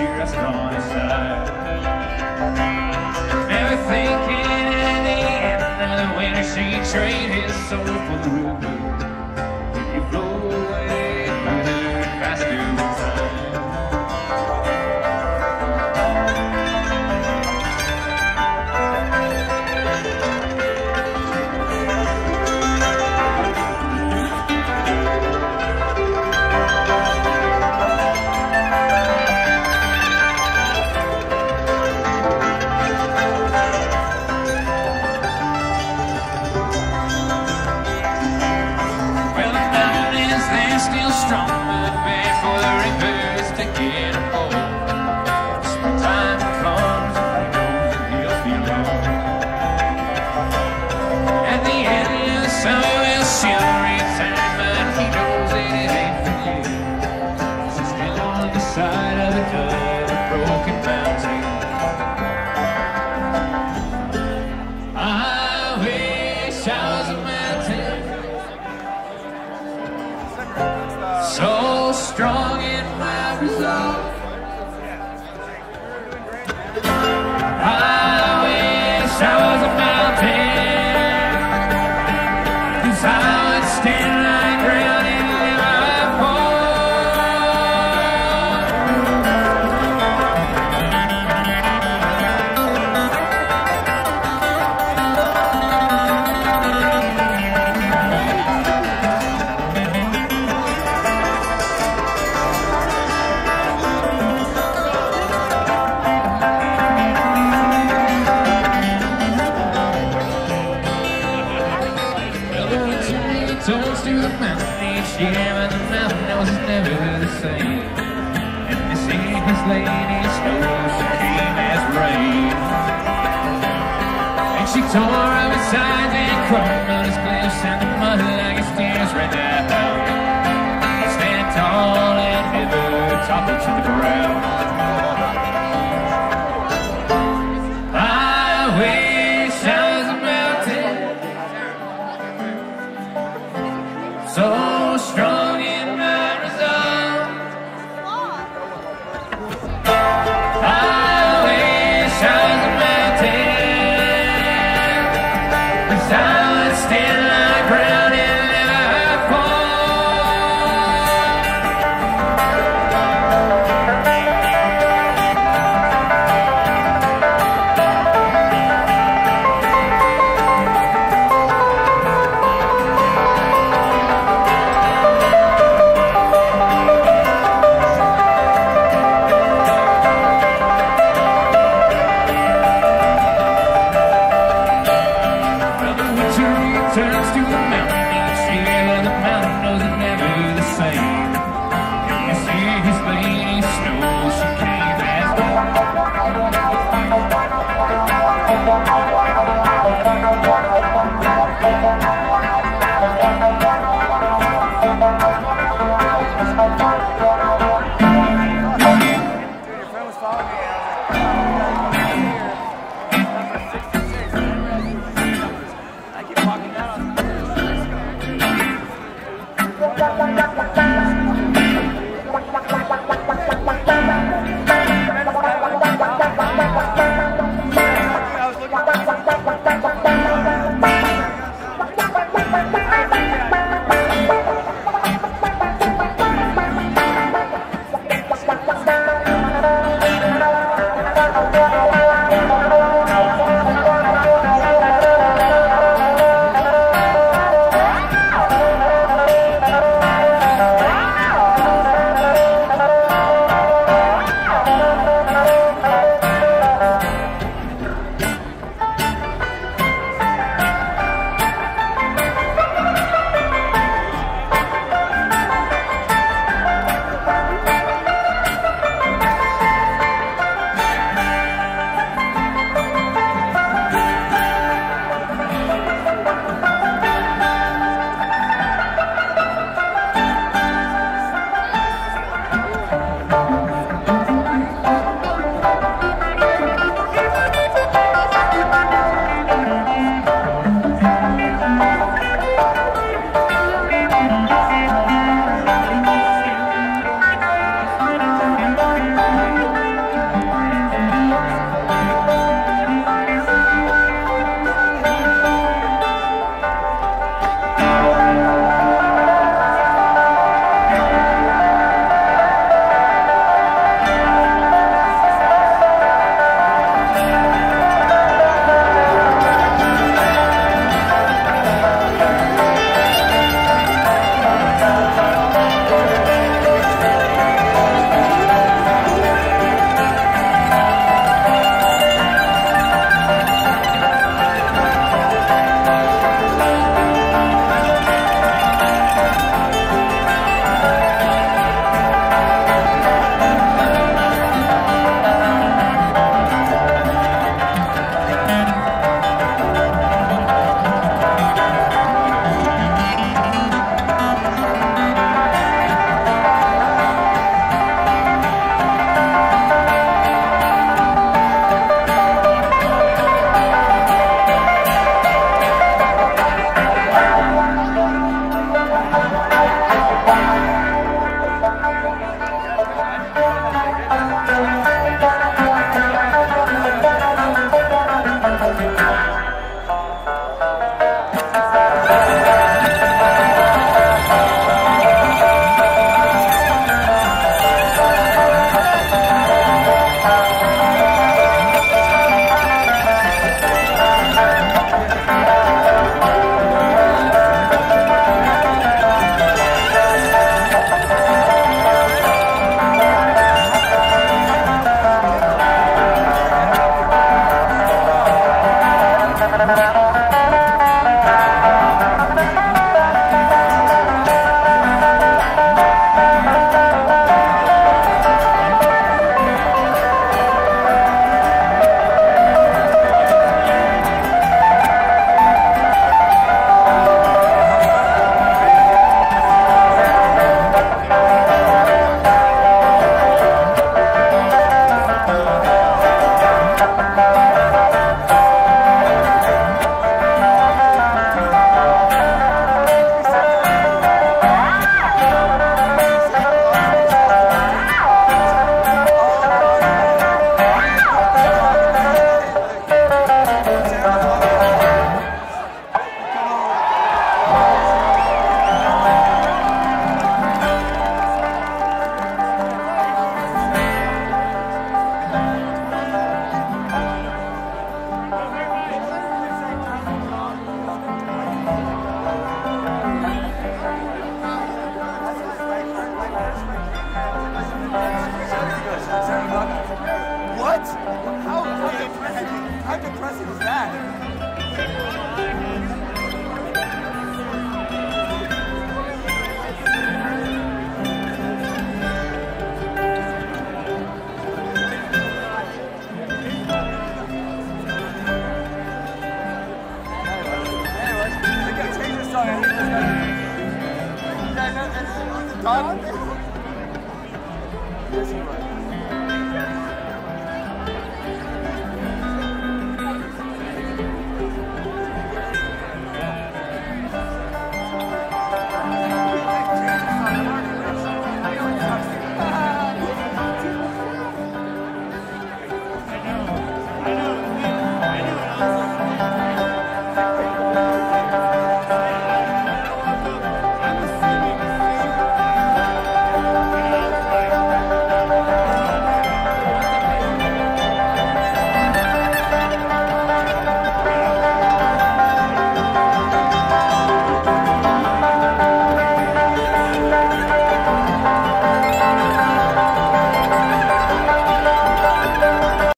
snowshoes on his side. Never thinking at the end of the winter she'd trade his soul for the road. Rivers and the mountain never the same. And came as rain. And she tore up his and crumbled his cliffs, and the mud like his tears ran down. Stand tall and never topple to the ground. Done? Yes, you